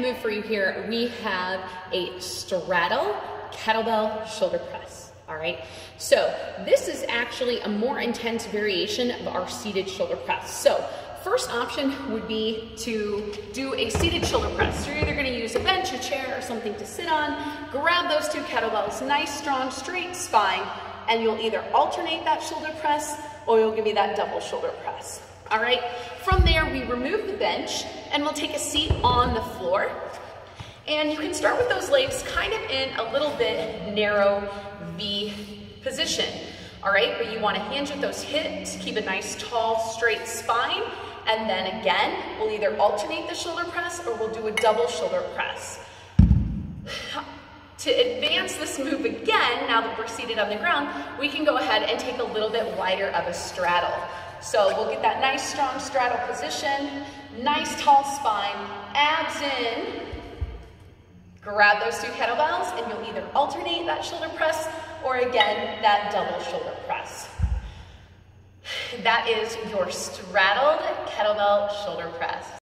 Move for you here, we have a straddle kettlebell shoulder press. All right, so this is actually a more intense variation of our seated shoulder press. So first option would be to do a seated shoulder press. So you're either gonna use a bench, a chair, or something to sit on, grab those two kettlebells, nice, strong, straight spine, and you'll either alternate that shoulder press or you'll give me that double shoulder press. All right, from there we remove the bench and we'll take a seat on the floor. And you can start with those legs kind of in a little bit narrow V position. All right, but you wanna hinge at those hips, keep a nice tall straight spine, and then again, we'll either alternate the shoulder press or we'll do a double shoulder press. To advance this move again, now that we're seated on the ground, we can go ahead and take a little bit wider of a straddle. So we'll get that nice strong straddle position, nice tall spine, abs in. Grab those two kettlebells and you'll either alternate that shoulder press or again, that double shoulder press. That is your straddled kettlebell shoulder press.